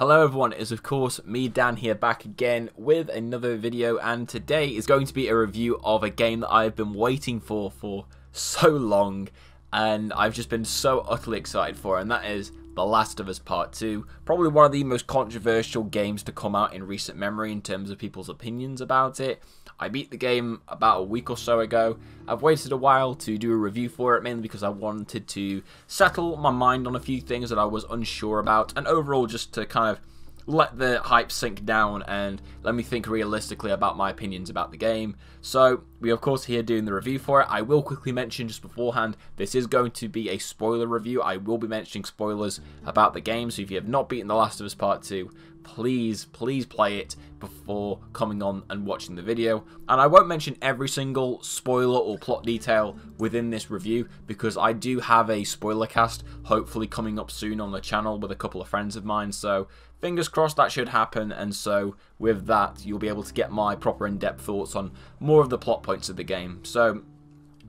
Hello everyone, it is of course me Dan here back again with another video and today is going to be a review of a game that I've been waiting for for so long and I've just been so utterly excited for and that is The Last of Us Part 2. Probably one of the most controversial games to come out in recent memory in terms of people's opinions about it. I beat the game about a week or so ago. I've waited a while to do a review for it, mainly because I wanted to settle my mind on a few things that I was unsure about, and overall just to kind of let the hype sink down and let me think realistically about my opinions about the game. So, we of course here doing the review for it. I will quickly mention just beforehand, this is going to be a spoiler review. I will be mentioning spoilers about the game, so if you have not beaten The Last of Us Part 2, please, please play it before coming on and watching the video. And I won't mention every single spoiler or plot detail within this review because I do have a spoiler cast hopefully coming up soon on the channel with a couple of friends of mine. So fingers crossed that should happen. And so with that, you'll be able to get my proper in-depth thoughts on more of the plot points of the game. So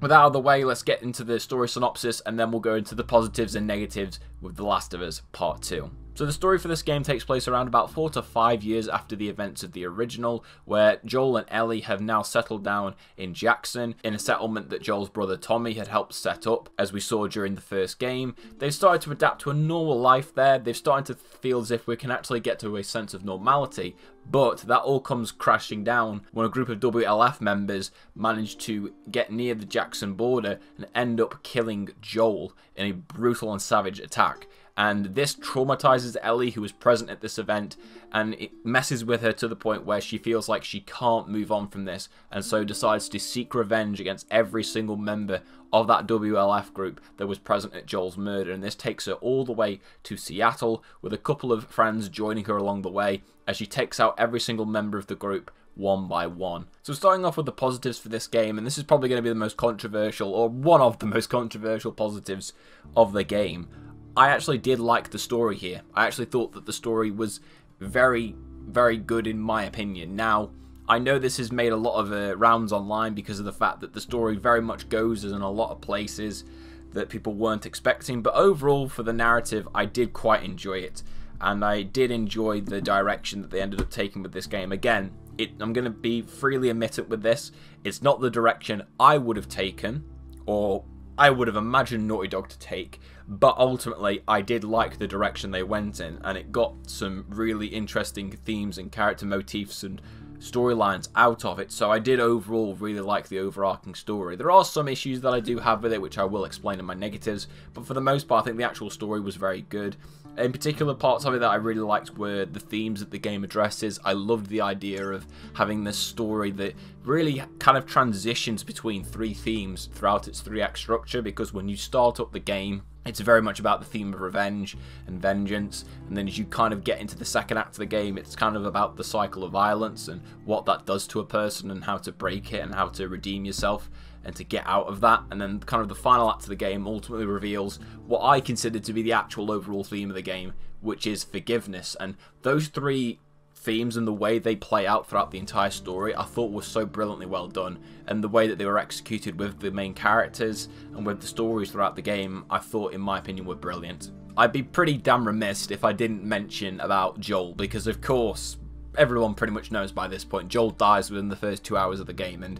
with that out of the way, let's get into the story synopsis and then we'll go into the positives and negatives with The Last of Us Part 2. So the story for this game takes place around about 4 to 5 years after the events of the original, where Joel and Ellie have now settled down in Jackson, in a settlement that Joel's brother Tommy had helped set up, as we saw during the first game. They've started to adapt to a normal life there, they've started to feel as if we can actually get to a sense of normality, but that all comes crashing down when a group of WLF members manage to get near the Jackson border and end up killing Joel in a brutal and savage attack and this traumatizes Ellie, who was present at this event, and it messes with her to the point where she feels like she can't move on from this, and so decides to seek revenge against every single member of that WLF group that was present at Joel's murder, and this takes her all the way to Seattle, with a couple of friends joining her along the way, as she takes out every single member of the group one by one. So starting off with the positives for this game, and this is probably going to be the most controversial, or one of the most controversial positives of the game, I actually did like the story here. I actually thought that the story was very, very good in my opinion. Now, I know this has made a lot of uh, rounds online because of the fact that the story very much goes in a lot of places that people weren't expecting, but overall for the narrative, I did quite enjoy it. And I did enjoy the direction that they ended up taking with this game. Again, it, I'm going to be freely admitted with this. It's not the direction I would have taken, or I would have imagined Naughty Dog to take, but ultimately I did like the direction they went in, and it got some really interesting themes and character motifs and storylines out of it, so I did overall really like the overarching story. There are some issues that I do have with it, which I will explain in my negatives, but for the most part I think the actual story was very good. In particular, parts of it that I really liked were the themes that the game addresses. I loved the idea of having this story that really kind of transitions between three themes throughout its three-act structure, because when you start up the game, it's very much about the theme of revenge and vengeance, and then as you kind of get into the second act of the game, it's kind of about the cycle of violence and what that does to a person and how to break it and how to redeem yourself and to get out of that. And then kind of the final act of the game ultimately reveals what I consider to be the actual overall theme of the game, which is forgiveness. And those three themes and the way they play out throughout the entire story I thought was so brilliantly well done and the way that they were executed with the main characters and with the stories throughout the game I thought in my opinion were brilliant. I'd be pretty damn remiss if I didn't mention about Joel because of course everyone pretty much knows by this point Joel dies within the first two hours of the game and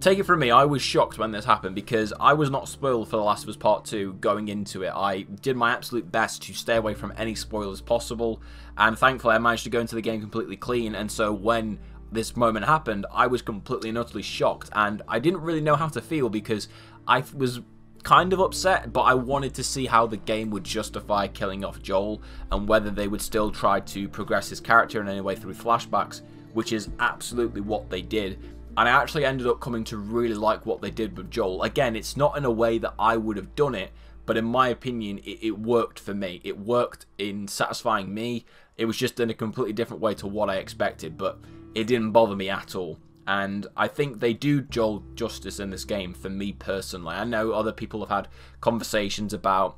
Take it from me, I was shocked when this happened because I was not spoiled for The Last of Us Part 2 going into it. I did my absolute best to stay away from any spoilers possible, and thankfully I managed to go into the game completely clean, and so when this moment happened, I was completely and utterly shocked, and I didn't really know how to feel because I was kind of upset, but I wanted to see how the game would justify killing off Joel, and whether they would still try to progress his character in any way through flashbacks, which is absolutely what they did and I actually ended up coming to really like what they did with Joel. Again, it's not in a way that I would have done it, but in my opinion, it, it, worked for me. It worked in satisfying me. It was just in a completely different way to what I expected, but it didn't bother me at all. And I think they do Joel justice in this game for me personally. I know other people have had conversations about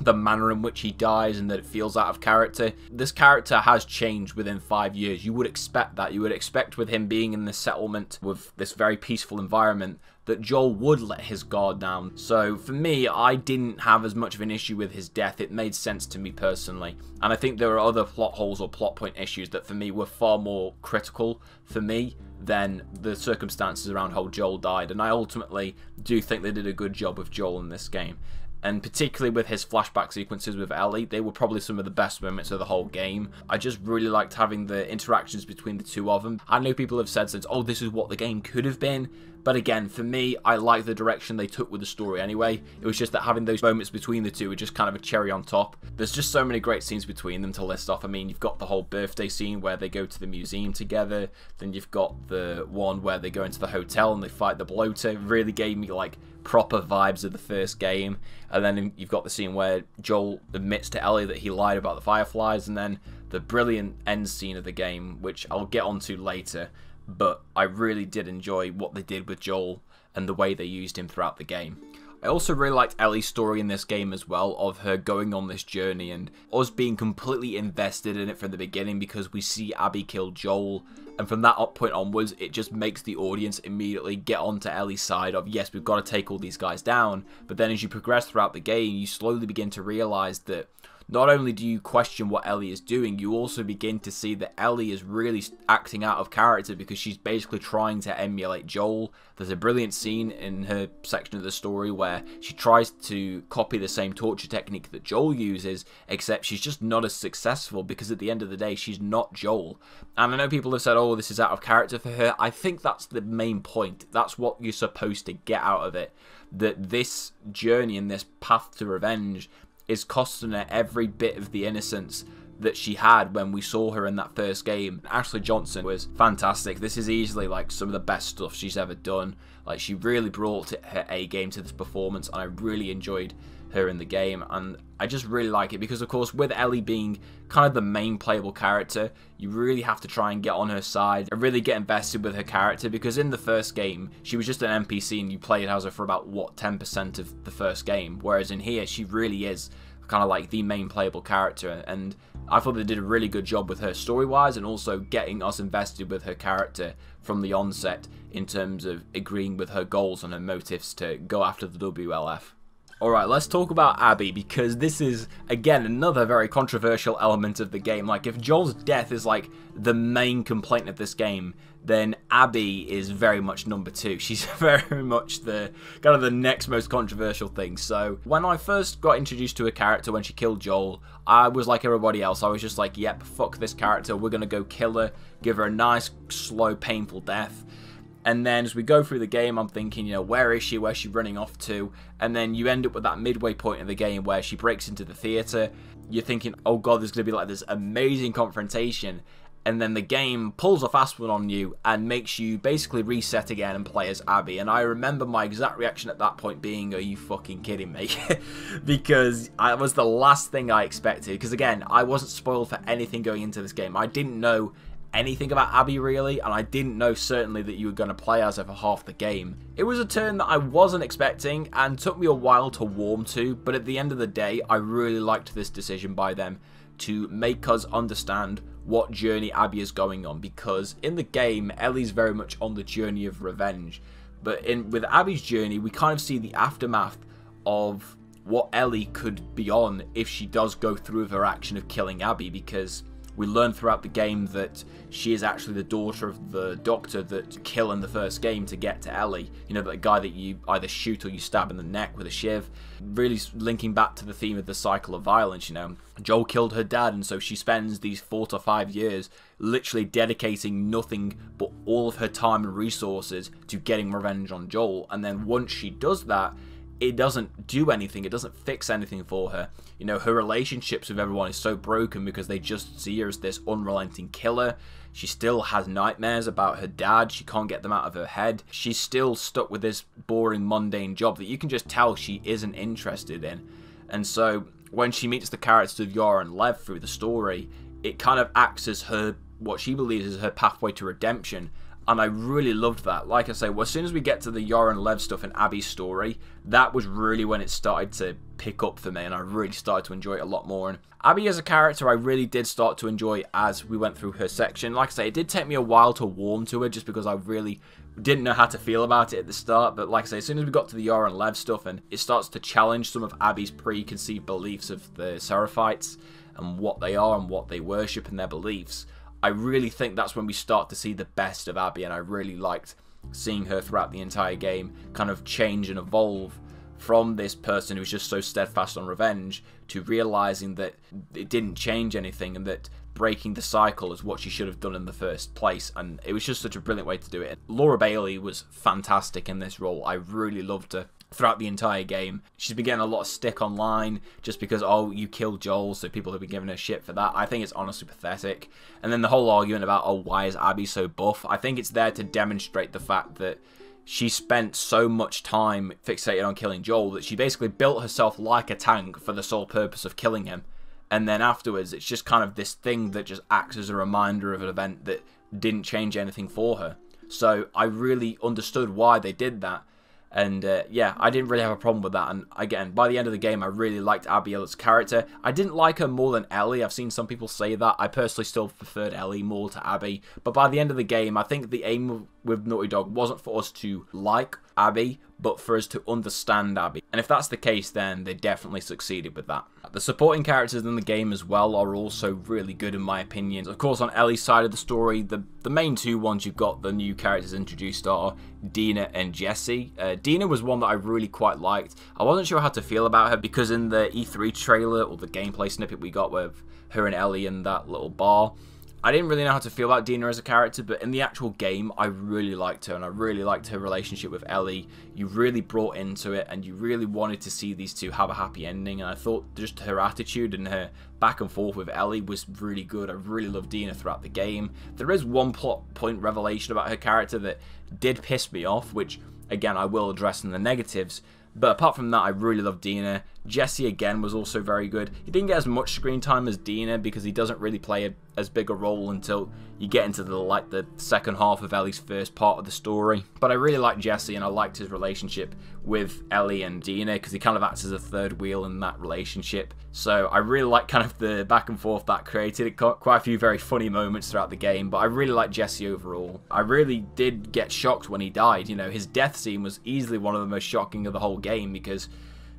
the manner in which he dies and that it feels out of character. This character has changed within five years. You would expect that. You would expect with him being in this settlement with this very peaceful environment that Joel would let his guard down. So for me, I didn't have as much of an issue with his death. It made sense to me personally. And I think there are other plot holes or plot point issues that for me were far more critical for me than the circumstances around how Joel died. And I ultimately do think they did a good job with Joel in this game and particularly with his flashback sequences with Ellie, they were probably some of the best moments of the whole game. I just really liked having the interactions between the two of them. I know people have said since, oh, this is what the game could have been, but again, for me, I like the direction they took with the story anyway. It was just that having those moments between the two were just kind of a cherry on top. There's just so many great scenes between them to list off. I mean, you've got the whole birthday scene where they go to the museum together. Then you've got the one where they go into the hotel and they fight the bloater. It really gave me like proper vibes of the first game. And then you've got the scene where Joel admits to Ellie that he lied about the Fireflies, and then the brilliant end scene of the game, which I'll get onto later but I really did enjoy what they did with Joel and the way they used him throughout the game. I also really liked Ellie's story in this game as well, of her going on this journey and us being completely invested in it from the beginning because we see Abby kill Joel, and from that point onwards, it just makes the audience immediately get onto Ellie's side of, yes, we've got to take all these guys down, but then as you progress throughout the game, you slowly begin to realize that not only do you question what Ellie is doing, you also begin to see that Ellie is really acting out of character because she's basically trying to emulate Joel. There's a brilliant scene in her section of the story where she tries to copy the same torture technique that Joel uses, except she's just not as successful because at the end of the day, she's not Joel. And I know people have said, oh, this is out of character for her. I think that's the main point. That's what you're supposed to get out of it. That this journey and this path to revenge is costing her every bit of the innocence that she had when we saw her in that first game. Ashley Johnson was fantastic. This is easily like some of the best stuff she's ever done. Like she really brought her A game to this performance and I really enjoyed her in the game and I just really like it because of course with Ellie being kind of the main playable character you really have to try and get on her side and really get invested with her character because in the first game she was just an NPC and you played as her for about what 10% of the first game whereas in here she really is kind of like the main playable character and I thought they did a really good job with her story wise and also getting us invested with her character from the onset in terms of agreeing with her goals and her motives to go after the WLF. Alright, let's talk about Abby, because this is, again, another very controversial element of the game. Like, if Joel's death is, like, the main complaint of this game, then Abby is very much number two. She's very much the, kind of the next most controversial thing. So, when I first got introduced to a character when she killed Joel, I was like everybody else. I was just like, yep, fuck this character. We're gonna go kill her, give her a nice, slow, painful death and then as we go through the game, I'm thinking, you know, where is she? Where's she running off to? And then you end up with that midway point in the game where she breaks into the theater. You're thinking, oh god, there's going to be like this amazing confrontation. And then the game pulls a fast one on you and makes you basically reset again and play as Abby. And I remember my exact reaction at that point being, are you fucking kidding me? because I was the last thing I expected. Because again, I wasn't spoiled for anything going into this game. I didn't know anything about Abby really, and I didn't know certainly that you were going to play as her for half the game. It was a turn that I wasn't expecting and took me a while to warm to, but at the end of the day, I really liked this decision by them to make us understand what journey Abby is going on because in the game, Ellie's very much on the journey of revenge. But in with Abby's journey, we kind of see the aftermath of what Ellie could be on if she does go through with her action of killing Abby because we learn throughout the game that she is actually the daughter of the doctor that kill in the first game to get to Ellie. You know, that guy that you either shoot or you stab in the neck with a shiv. Really linking back to the theme of the cycle of violence, you know. Joel killed her dad, and so she spends these four to five years literally dedicating nothing but all of her time and resources to getting revenge on Joel. And then once she does that, it doesn't do anything. It doesn't fix anything for her. You know, her relationships with everyone is so broken because they just see her as this unrelenting killer. She still has nightmares about her dad. She can't get them out of her head. She's still stuck with this boring, mundane job that you can just tell she isn't interested in. And so, when she meets the characters of Yara and Lev through the story, it kind of acts as her, what she believes is her pathway to redemption and I really loved that. Like I say, well, as soon as we get to the Yara and Lev stuff in Abby's story, that was really when it started to pick up for me, and I really started to enjoy it a lot more. And Abby as a character, I really did start to enjoy as we went through her section. Like I say, it did take me a while to warm to her, just because I really didn't know how to feel about it at the start. But like I say, as soon as we got to the Yara and Lev stuff, and it starts to challenge some of Abby's preconceived beliefs of the Seraphites and what they are and what they worship and their beliefs I really think that's when we start to see the best of Abby, and I really liked seeing her throughout the entire game kind of change and evolve from this person who's just so steadfast on revenge to realizing that it didn't change anything and that breaking the cycle is what she should have done in the first place and it was just such a brilliant way to do it. Laura Bailey was fantastic in this role. I really loved her throughout the entire game. She's been getting a lot of stick online just because, oh, you killed Joel, so people have been giving her shit for that. I think it's honestly pathetic. And then the whole argument about, oh, why is Abby so buff? I think it's there to demonstrate the fact that she spent so much time fixated on killing Joel that she basically built herself like a tank for the sole purpose of killing him. And then afterwards, it's just kind of this thing that just acts as a reminder of an event that didn't change anything for her. So I really understood why they did that and uh, yeah, I didn't really have a problem with that. And again, by the end of the game, I really liked Abby Abiel's character. I didn't like her more than Ellie. I've seen some people say that. I personally still preferred Ellie more to Abby. But by the end of the game, I think the aim with Naughty Dog wasn't for us to like Abby, but for us to understand Abby. And if that's the case, then they definitely succeeded with that. The supporting characters in the game as well are also really good in my opinion. Of course, on Ellie's side of the story, the, the main two ones you've got the new characters introduced are Dina and Jesse. Uh, Dina was one that I really quite liked. I wasn't sure how to feel about her because in the E3 trailer or the gameplay snippet we got with her and Ellie in that little bar, I didn't really know how to feel about Dina as a character, but in the actual game, I really liked her, and I really liked her relationship with Ellie. You really brought into it, and you really wanted to see these two have a happy ending, and I thought just her attitude and her back and forth with Ellie was really good. I really loved Dina throughout the game. There is one plot point revelation about her character that did piss me off, which, again, I will address in the negatives, but apart from that, I really love Dina. Jesse again was also very good. He didn't get as much screen time as Dina because he doesn't really play a, as big a role until you get into the like the second half of Ellie's first part of the story. But I really liked Jesse and I liked his relationship with Ellie and Dina because he kind of acts as a third wheel in that relationship. So I really like kind of the back and forth that created. It got quite a few very funny moments throughout the game, but I really like Jesse overall. I really did get shocked when he died. You know, his death scene was easily one of the most shocking of the whole game because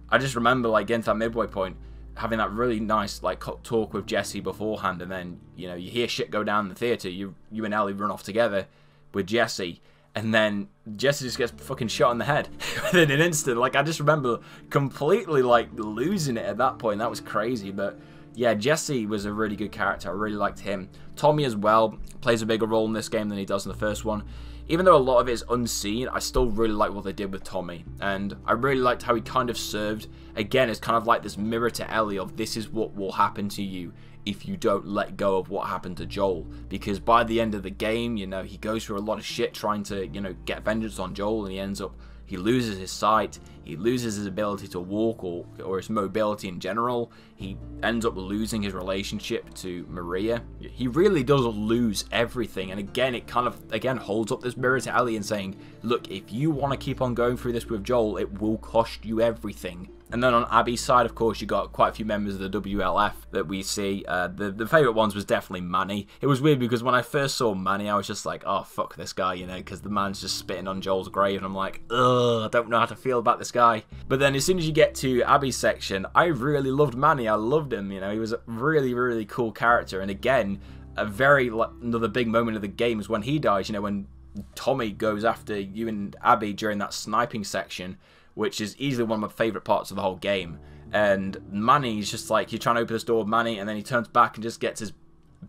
I just remember like getting to that midway point, having that really nice like talk with Jesse beforehand, and then you know you hear shit go down in the theater. You you and Ellie run off together with Jesse, and then Jesse just gets fucking shot in the head within an instant. Like I just remember completely like losing it at that point. That was crazy, but. Yeah, Jesse was a really good character. I really liked him. Tommy as well plays a bigger role in this game than he does in the first one even though a lot of it is unseen, I still really like what they did with Tommy. And I really liked how he kind of served, again, it's kind of like this mirror to Ellie of this is what will happen to you if you don't let go of what happened to Joel. Because by the end of the game, you know, he goes through a lot of shit trying to, you know, get vengeance on Joel and he ends up he loses his sight, he loses his ability to walk or, or his mobility in general, he ends up losing his relationship to Maria. He really does lose everything, and again, it kind of, again, holds up this mirror to Ellie and saying, look, if you want to keep on going through this with Joel, it will cost you everything. And then on Abby's side, of course, you got quite a few members of the WLF that we see. Uh, the the favourite ones was definitely Manny. It was weird because when I first saw Manny, I was just like, oh, fuck this guy, you know, because the man's just spitting on Joel's grave. And I'm like, ugh, I don't know how to feel about this guy. But then as soon as you get to Abby's section, I really loved Manny. I loved him, you know, he was a really, really cool character. And again, a very, another big moment of the game is when he dies, you know, when Tommy goes after you and Abby during that sniping section which is easily one of my favourite parts of the whole game. And Manny's just like, you're trying to open this door with Manny, and then he turns back and just gets his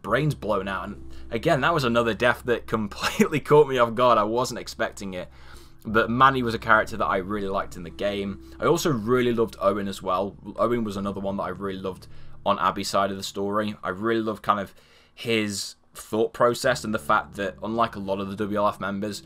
brains blown out. And again, that was another death that completely caught me off guard. I wasn't expecting it. But Manny was a character that I really liked in the game. I also really loved Owen as well. Owen was another one that I really loved on Abby's side of the story. I really loved kind of his thought process and the fact that, unlike a lot of the WLF members,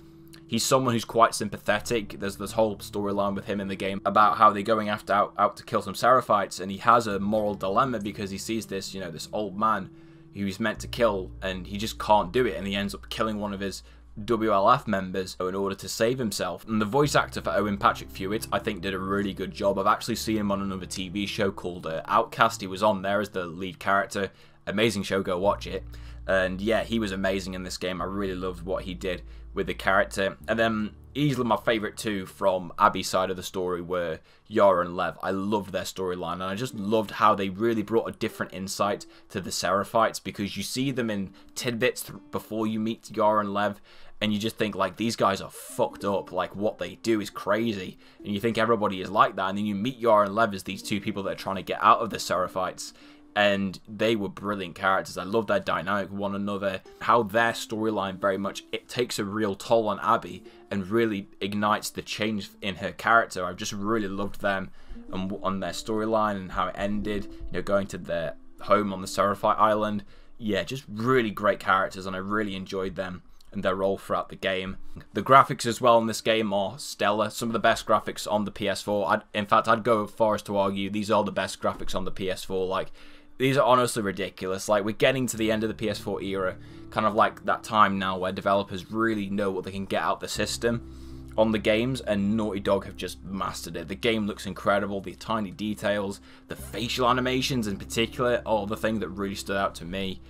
he's someone who's quite sympathetic. There's this whole storyline with him in the game about how they're going after out, out to kill some Seraphites, and he has a moral dilemma because he sees this, you know, this old man who he's meant to kill, and he just can't do it, and he ends up killing one of his WLF members in order to save himself. And the voice actor for Owen Patrick Fugit, I think, did a really good job. I've actually seen him on another TV show called uh, Outcast. He was on there as the lead character. Amazing show, go watch it. And yeah, he was amazing in this game. I really loved what he did with the character. And then easily my favourite two from Abby's side of the story were Yara and Lev. I loved their storyline and I just loved how they really brought a different insight to the Seraphites because you see them in tidbits before you meet Yara and Lev and you just think like these guys are fucked up like what they do is crazy and you think everybody is like that and then you meet Yara and Lev as these two people that are trying to get out of the Seraphites and they were brilliant characters. I love their dynamic one another, how their storyline very much it takes a real toll on Abby and really ignites the change in her character. I've just really loved them and on their storyline and how it ended. You know, going to their home on the Seraphite Island. Yeah, just really great characters, and I really enjoyed them and their role throughout the game. The graphics as well in this game are stellar. Some of the best graphics on the PS4. I'd, in fact, I'd go as far as to argue these are the best graphics on the PS4. Like these are honestly ridiculous. Like, we're getting to the end of the PS4 era, kind of like that time now where developers really know what they can get out the system on the games, and Naughty Dog have just mastered it. The game looks incredible, the tiny details, the facial animations in particular, all the thing that really stood out to me.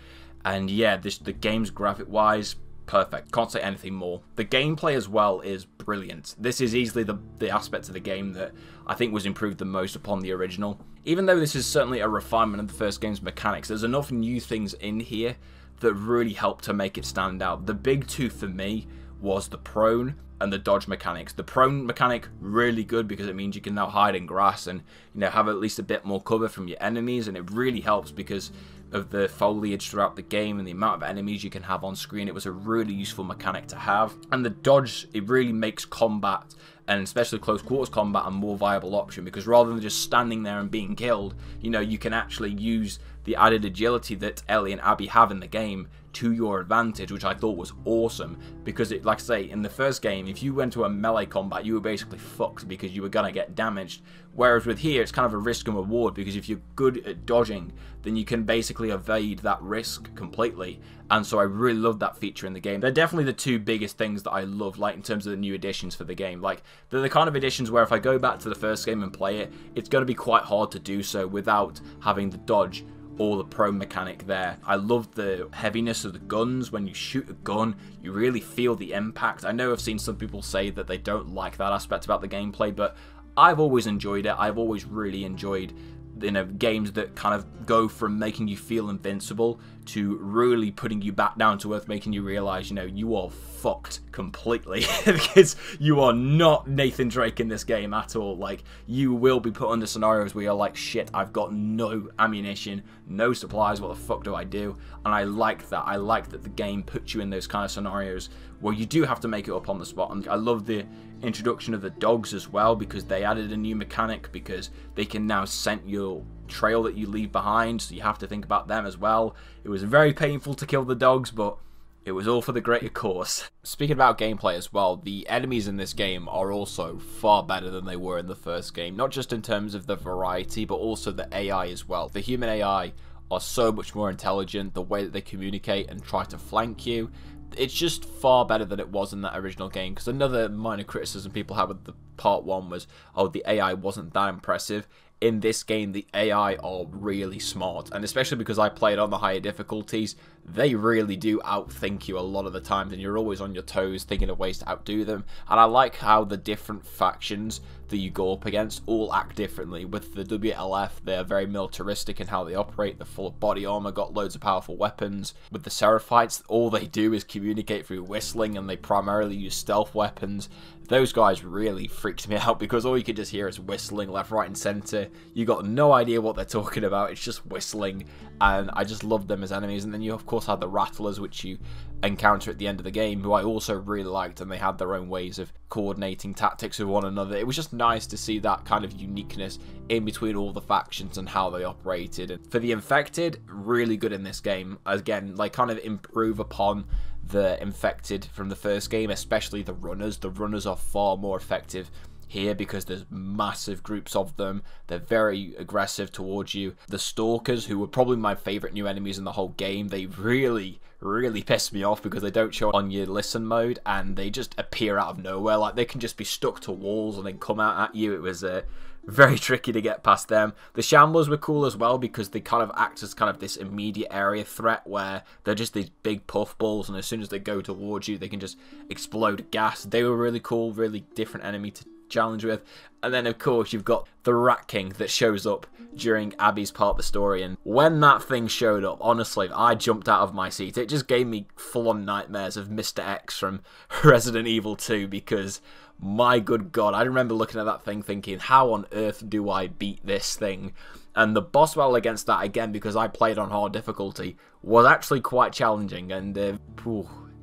And yeah, this the game's graphic-wise, perfect. Can't say anything more. The gameplay as well is brilliant. This is easily the, the aspect of the game that I think was improved the most upon the original. Even though this is certainly a refinement of the first game's mechanics, there's enough new things in here that really help to make it stand out. The big two for me was the prone and the dodge mechanics. The prone mechanic really good because it means you can now hide in grass and you know have at least a bit more cover from your enemies and it really helps because of the foliage throughout the game and the amount of enemies you can have on screen. It was a really useful mechanic to have. And the dodge, it really makes combat and especially close quarters combat a more viable option because rather than just standing there and being killed, you know, you can actually use the added agility that Ellie and Abby have in the game to your advantage, which I thought was awesome because it, like I say, in the first game, if you went to a melee combat, you were basically fucked because you were gonna get damaged. Whereas with here, it's kind of a risk and reward because if you're good at dodging, then you can basically evade that risk completely. And so I really love that feature in the game. They're definitely the two biggest things that I love, like in terms of the new additions for the game. Like they're the kind of additions where if I go back to the first game and play it, it's going to be quite hard to do so without having the dodge all the prone mechanic there. I love the heaviness of the guns. When you shoot a gun, you really feel the impact. I know I've seen some people say that they don't like that aspect about the gameplay, but I've always enjoyed it. I've always really enjoyed you know games that kind of go from making you feel invincible to really putting you back down to earth making you realize you know you are fucked completely because you are not Nathan Drake in this game at all. Like you will be put under scenarios where you're like shit I've got no ammunition no supplies what the fuck do I do? And I like that. I like that the game puts you in those kind of scenarios where you do have to make it up on the spot. And I love the introduction of the dogs as well because they added a new mechanic because they can now scent your trail that you leave behind so you have to think about them as well it was very painful to kill the dogs but it was all for the greater cause. Speaking about gameplay as well, the enemies in this game are also far better than they were in the first game, not just in terms of the variety, but also the AI as well. The human AI are so much more intelligent, the way that they communicate and try to flank you, it's just far better than it was in that original game. Because another minor criticism people had with the part one was, oh, the AI wasn't that impressive. In this game, the AI are really smart, and especially because I played on the higher difficulties, they really do outthink you a lot of the times, and you're always on your toes thinking of ways to outdo them. And I like how the different factions that you go up against all act differently. With the WLF, they're very militaristic in how they operate. They're full of body armor, got loads of powerful weapons. With the Seraphites, all they do is communicate through whistling, and they primarily use stealth weapons. Those guys really freaked me out because all you could just hear is whistling left, right, and center. You got no idea what they're talking about. It's just whistling, and I just loved them as enemies. And then you, of course, had the Rattlers, which you encounter at the end of the game, who I also really liked, and they had their own ways of coordinating tactics with one another. It was just nice to see that kind of uniqueness in between all the factions and how they operated. And for the Infected, really good in this game. Again, like kind of improve upon the Infected from the first game, especially the Runners. The Runners are far more effective here because there's massive groups of them. They're very aggressive towards you. The Stalkers, who were probably my favorite new enemies in the whole game, they really, really piss me off because they don't show on your listen mode and they just appear out of nowhere. Like they can just be stuck to walls and then come out at you. It was a uh, very tricky to get past them. The Shamblers were cool as well because they kind of act as kind of this immediate area threat where they're just these big puffballs and as soon as they go towards you they can just explode gas. They were really cool, really different enemy to challenge with. And then of course you've got the Rat King that shows up during Abby's part of the story and when that thing showed up, honestly, I jumped out of my seat. It just gave me full-on nightmares of Mr. X from Resident Evil 2 because my good god, I remember looking at that thing thinking, how on earth do I beat this thing? And the boss battle against that, again, because I played on hard difficulty, was actually quite challenging and uh,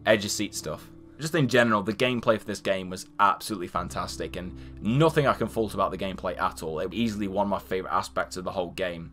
edge of seat stuff. Just in general, the gameplay for this game was absolutely fantastic, and nothing I can fault about the gameplay at all. It was easily one of my favourite aspects of the whole game.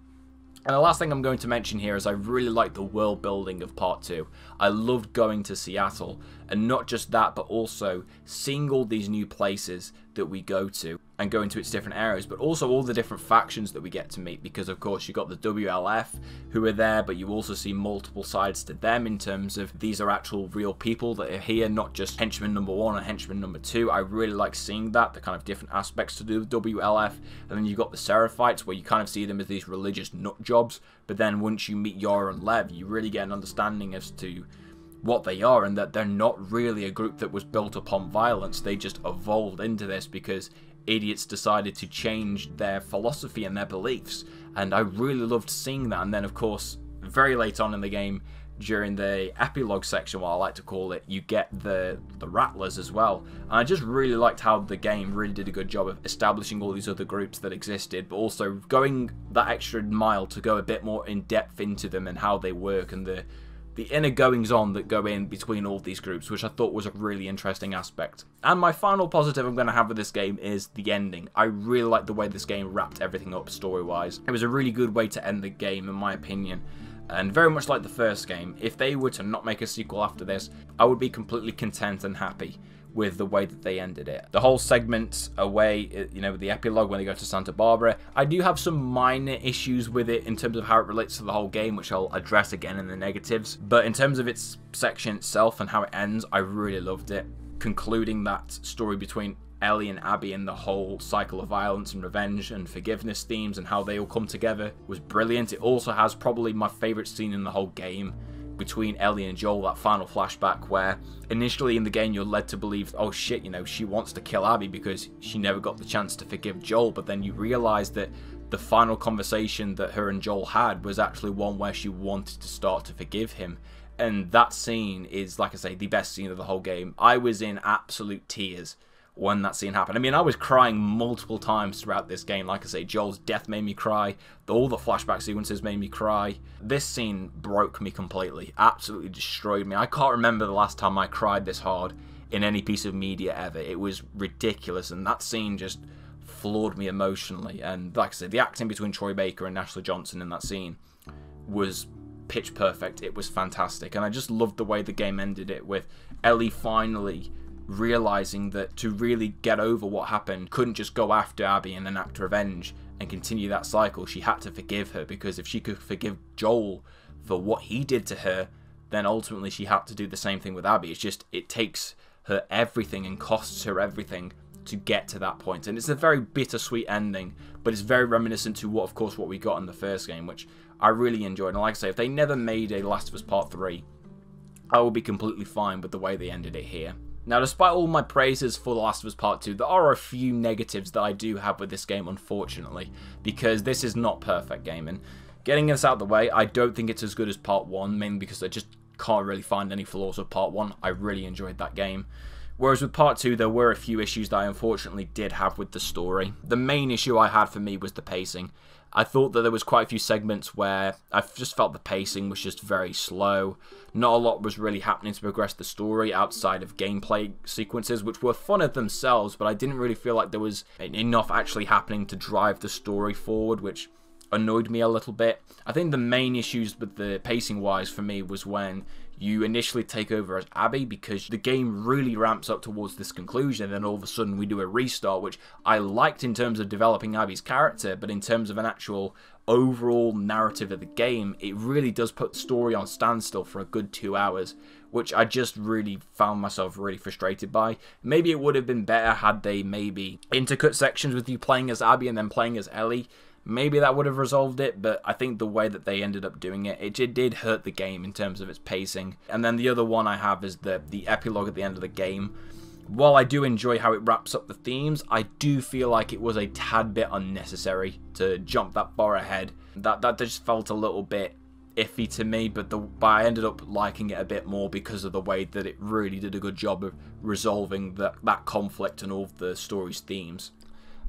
And the last thing I'm going to mention here is I really like the world building of part 2. I loved going to Seattle, and not just that, but also seeing all these new places that we go to and go into its different areas, but also all the different factions that we get to meet, because of course you've got the WLF who are there, but you also see multiple sides to them in terms of these are actual real people that are here, not just henchman number one and henchman number two. I really like seeing that, the kind of different aspects to the WLF, and then you've got the Seraphites where you kind of see them as these religious nut jobs, but then once you meet Yara and Lev, you really get an understanding as to what they are and that they're not really a group that was built upon violence. They just evolved into this because idiots decided to change their philosophy and their beliefs. And I really loved seeing that. And then, of course, very late on in the game, during the epilogue section, what I like to call it, you get the the Rattlers as well. And I just really liked how the game really did a good job of establishing all these other groups that existed, but also going that extra mile to go a bit more in depth into them and how they work and the the inner goings on that go in between all these groups, which I thought was a really interesting aspect. And my final positive I'm going to have with this game is the ending. I really like the way this game wrapped everything up story wise. It was a really good way to end the game, in my opinion. And very much like the first game, if they were to not make a sequel after this, I would be completely content and happy with the way that they ended it. The whole segment away, uh, you know, the epilogue when they go to Santa Barbara, I do have some minor issues with it in terms of how it relates to the whole game, which I'll address again in the negatives. But in terms of its section itself and how it ends, I really loved it. Concluding that story between Ellie and Abby and the whole cycle of violence and revenge and forgiveness themes and how they all come together was brilliant. It also has probably my favourite scene in the whole game between Ellie and Joel, that final flashback where initially in the game you're led to believe, oh shit, you know, she wants to kill Abby because she never got the chance to forgive Joel, but then you realize that the final conversation that her and Joel had was actually one where she wanted to start to forgive him. And that scene is, like I say, the best scene of the whole game. I was in absolute tears when that scene happened. I mean, I was crying multiple times throughout this game. Like I say, Joel's death made me cry. All the flashback sequences made me cry. This scene broke me completely. Absolutely destroyed me. I can't remember the last time I cried this hard in any piece of media ever. It was ridiculous, and that scene just floored me emotionally. And like I said, the acting between Troy Baker and Ashley Johnson in that scene was pitch perfect. It was fantastic, and I just loved the way the game ended it with Ellie finally realizing that to really get over what happened, couldn't just go after Abby and enact revenge and continue that cycle. She had to forgive her because if she could forgive Joel for what he did to her, then ultimately she had to do the same thing with Abby. It's just, it takes her everything and costs her everything to get to that point. And it's a very bittersweet ending, but it's very reminiscent to what, of course, what we got in the first game, which I really enjoyed. And like I say, if they never made a Last of Us Part 3, I would be completely fine with the way they ended it here. Now, despite all my praises for The Last of Us Part 2, there are a few negatives that I do have with this game, unfortunately, because this is not perfect gaming. Getting this out of the way, I don't think it's as good as Part 1, mainly because I just can't really find any flaws with Part 1. I really enjoyed that game. Whereas with Part 2, there were a few issues that I unfortunately did have with the story. The main issue I had for me was the pacing. I thought that there was quite a few segments where I just felt the pacing was just very slow. Not a lot was really happening to progress the story outside of gameplay sequences, which were fun of themselves, but I didn't really feel like there was enough actually happening to drive the story forward, which annoyed me a little bit. I think the main issues with the pacing wise for me was when you initially take over as Abby because the game really ramps up towards this conclusion, and then all of a sudden we do a restart, which I liked in terms of developing Abby's character, but in terms of an actual overall narrative of the game, it really does put the story on standstill for a good two hours, which I just really found myself really frustrated by. Maybe it would have been better had they maybe intercut sections with you playing as Abby and then playing as Ellie. Maybe that would have resolved it, but I think the way that they ended up doing it, it, did hurt the game in terms of its pacing. And then the other one I have is the, the epilogue at the end of the game while I do enjoy how it wraps up the themes, I do feel like it was a tad bit unnecessary to jump that far ahead. That that just felt a little bit iffy to me, but the but I ended up liking it a bit more because of the way that it really did a good job of resolving that that conflict and all of the story's themes.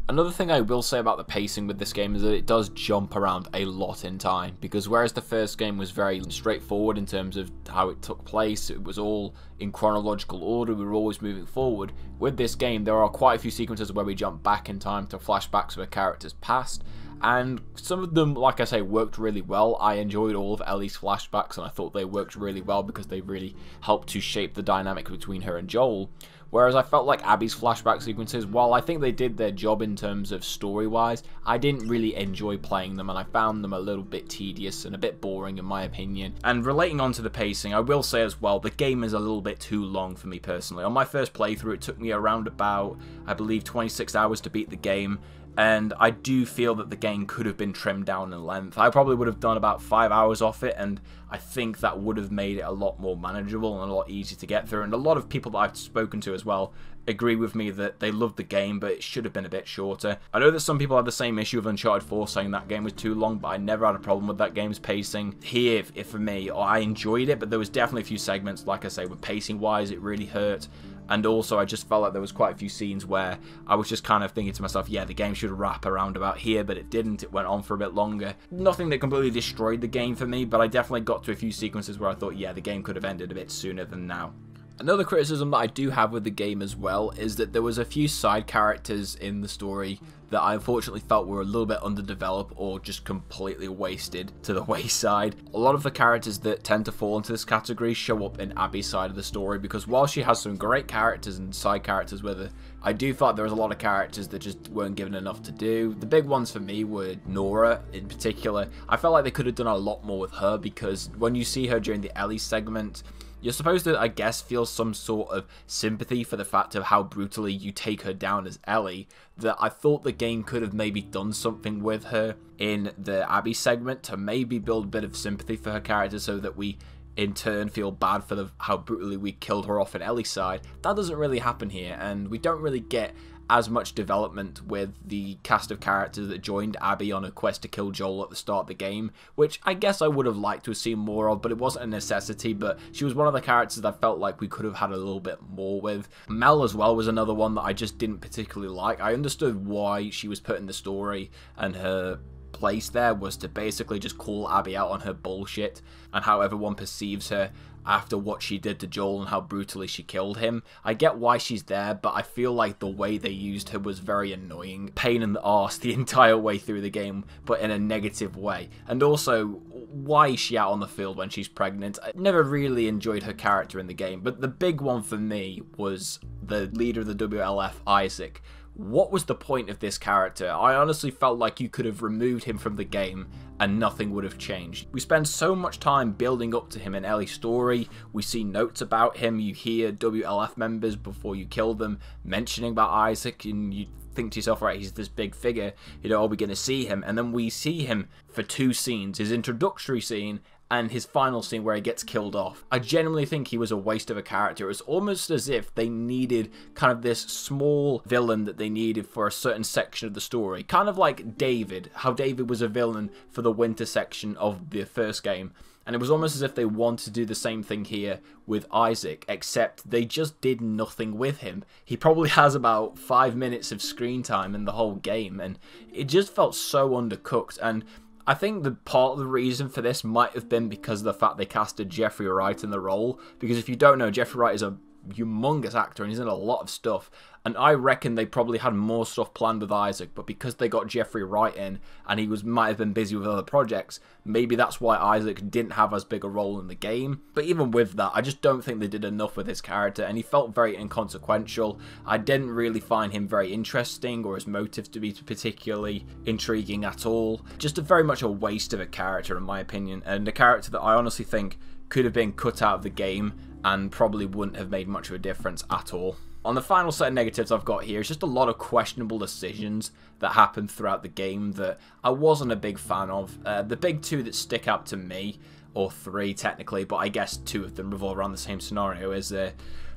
Another thing I will say about the pacing with this game is that it does jump around a lot in time, because whereas the first game was very straightforward in terms of how it took place, it was all in chronological order, we were always moving forward, with this game there are quite a few sequences where we jump back in time to flashbacks of a character's past, and some of them, like I say, worked really well. I enjoyed all of Ellie's flashbacks, and I thought they worked really well because they really helped to shape the dynamic between her and Joel. Whereas I felt like Abby's flashback sequences, while I think they did their job in terms of story-wise, I didn't really enjoy playing them and I found them a little bit tedious and a bit boring in my opinion. And relating on to the pacing, I will say as well, the game is a little bit too long for me personally. On my first playthrough, it took me around about, I believe, 26 hours to beat the game, and I do feel that the game could have been trimmed down in length. I probably would have done about five hours off it, and I think that would have made it a lot more manageable and a lot easier to get through. And a lot of people that I've spoken to as well agree with me that they loved the game, but it should have been a bit shorter. I know that some people had the same issue with Uncharted 4 saying that game was too long, but I never had a problem with that game's pacing. Here, if, if for me, I enjoyed it, but there was definitely a few segments, like I say, with pacing-wise, it really hurt and also I just felt like there was quite a few scenes where I was just kind of thinking to myself, yeah, the game should wrap around about here, but it didn't. It went on for a bit longer. Nothing that completely destroyed the game for me, but I definitely got to a few sequences where I thought, yeah, the game could have ended a bit sooner than now. Another criticism that I do have with the game as well is that there was a few side characters in the story that I unfortunately felt were a little bit underdeveloped or just completely wasted to the wayside. A lot of the characters that tend to fall into this category show up in Abby's side of the story because while she has some great characters and side characters with her, I do thought there was a lot of characters that just weren't given enough to do. The big ones for me were Nora in particular. I felt like they could have done a lot more with her because when you see her during the Ellie segment, you're supposed to, I guess, feel some sort of sympathy for the fact of how brutally you take her down as Ellie, that I thought the game could have maybe done something with her in the Abby segment to maybe build a bit of sympathy for her character so that we in turn feel bad for the, how brutally we killed her off in Ellie's side. That doesn't really happen here, and we don't really get as much development with the cast of characters that joined Abby on a quest to kill Joel at the start of the game, which I guess I would have liked to have seen more of, but it wasn't a necessity, but she was one of the characters that I felt like we could have had a little bit more with. Mel as well was another one that I just didn't particularly like. I understood why she was put in the story and her place there was to basically just call Abby out on her bullshit and how everyone perceives her after what she did to Joel and how brutally she killed him. I get why she's there, but I feel like the way they used her was very annoying. Pain in the arse the entire way through the game, but in a negative way. And also, why is she out on the field when she's pregnant? I never really enjoyed her character in the game, but the big one for me was the leader of the WLF, Isaac, what was the point of this character? I honestly felt like you could have removed him from the game and nothing would have changed. We spend so much time building up to him in Ellie's story, we see notes about him, you hear WLF members before you kill them mentioning about Isaac and you think to yourself, right, he's this big figure, you know, are we going to see him? And then we see him for two scenes, his introductory scene and his final scene where he gets killed off. I genuinely think he was a waste of a character. It was almost as if they needed kind of this small villain that they needed for a certain section of the story. Kind of like David, how David was a villain for the winter section of the first game. And it was almost as if they wanted to do the same thing here with Isaac, except they just did nothing with him. He probably has about five minutes of screen time in the whole game, and it just felt so undercooked. And I think the part of the reason for this might have been because of the fact they casted Jeffrey Wright in the role. Because if you don't know, Jeffrey Wright is a humongous actor and he's in a lot of stuff. And I reckon they probably had more stuff planned with Isaac, but because they got Jeffrey Wright in and he was might have been busy with other projects, maybe that's why Isaac didn't have as big a role in the game. But even with that, I just don't think they did enough with his character and he felt very inconsequential. I didn't really find him very interesting or his motives to be particularly intriguing at all. Just a very much a waste of a character in my opinion, and a character that I honestly think could have been cut out of the game and probably wouldn't have made much of a difference at all. On the final set of negatives I've got here is just a lot of questionable decisions that happened throughout the game that I wasn't a big fan of. Uh, the big two that stick out to me, or three technically, but I guess two of them revolve around the same scenario, is uh,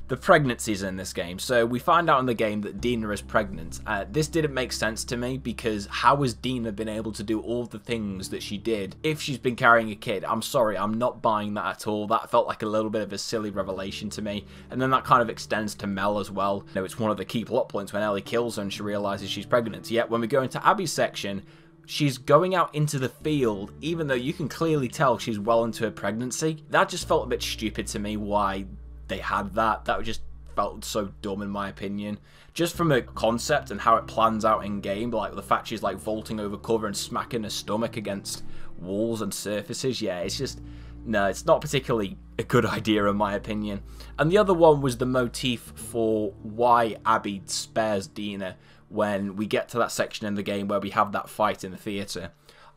the pregnancies in this game. So we find out in the game that Dina is pregnant. Uh, this didn't make sense to me because how has Dina been able to do all the things that she did if she's been carrying a kid? I'm sorry, I'm not buying that at all. That felt like a little bit of a silly revelation to me. And then that kind of extends to Mel as well. You know, it's one of the key plot points when Ellie kills her and she realizes she's pregnant. Yet when we go into Abby's section, she's going out into the field, even though you can clearly tell she's well into her pregnancy. That just felt a bit stupid to me why they had that. That just felt so dumb in my opinion. Just from a concept and how it plans out in game, like the fact she's like vaulting over cover and smacking her stomach against walls and surfaces. Yeah, it's just no, it's not particularly a good idea in my opinion. And the other one was the motif for why Abby spares Dina when we get to that section in the game where we have that fight in the theatre.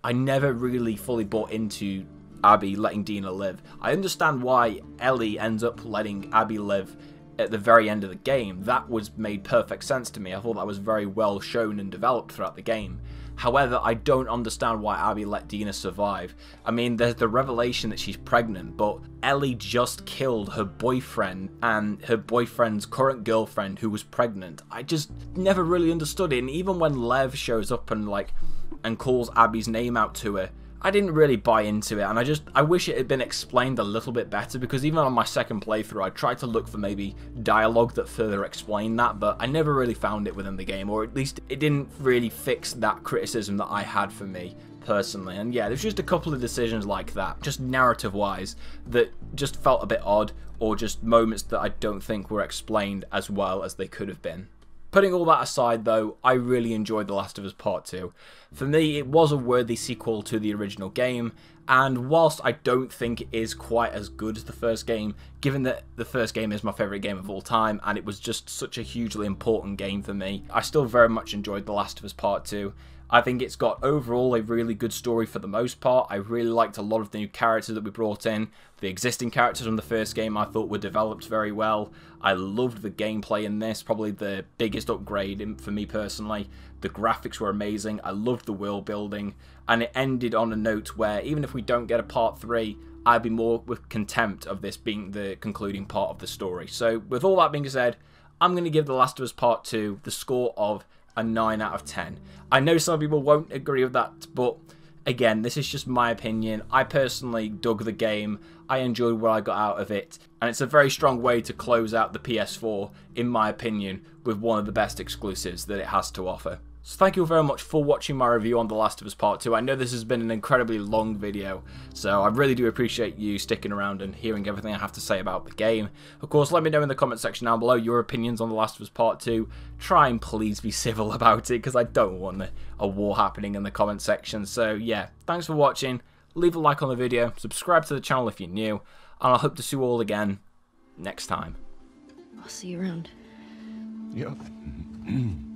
I never really fully bought into Abby letting Dina live. I understand why Ellie ends up letting Abby live at the very end of the game. That was made perfect sense to me. I thought that was very well shown and developed throughout the game. However, I don't understand why Abby let Dina survive. I mean, there's the revelation that she's pregnant, but Ellie just killed her boyfriend and her boyfriend's current girlfriend who was pregnant. I just never really understood it. And even when Lev shows up and like and calls Abby's name out to her, I didn't really buy into it, and I just I wish it had been explained a little bit better because even on my second playthrough, I tried to look for maybe dialogue that further explained that, but I never really found it within the game, or at least it didn't really fix that criticism that I had for me personally. And yeah, there's just a couple of decisions like that, just narrative wise, that just felt a bit odd, or just moments that I don't think were explained as well as they could have been. Putting all that aside, though, I really enjoyed The Last of Us Part 2. For me, it was a worthy sequel to the original game, and whilst I don't think it is quite as good as the first game, given that the first game is my favourite game of all time, and it was just such a hugely important game for me, I still very much enjoyed The Last of Us Part 2. I think it's got overall a really good story for the most part. I really liked a lot of the new characters that we brought in. The existing characters from the first game I thought were developed very well. I loved the gameplay in this, probably the biggest upgrade for me personally. The graphics were amazing. I loved the world building. And it ended on a note where even if we don't get a part 3, I'd be more with contempt of this being the concluding part of the story. So with all that being said, I'm going to give The Last of Us Part 2 the score of a 9 out of 10. I know some people won't agree with that, but again, this is just my opinion. I personally dug the game. I enjoyed what I got out of it. And it's a very strong way to close out the PS4, in my opinion, with one of the best exclusives that it has to offer. So thank you very much for watching my review on The Last of Us Part 2. I know this has been an incredibly long video, so I really do appreciate you sticking around and hearing everything I have to say about the game. Of course, let me know in the comment section down below your opinions on The Last of Us Part 2. Try and please be civil about it, because I don't want a war happening in the comment section. So yeah, thanks for watching. Leave a like on the video, subscribe to the channel if you're new, and I hope to see you all again next time. I'll see you around. Yep.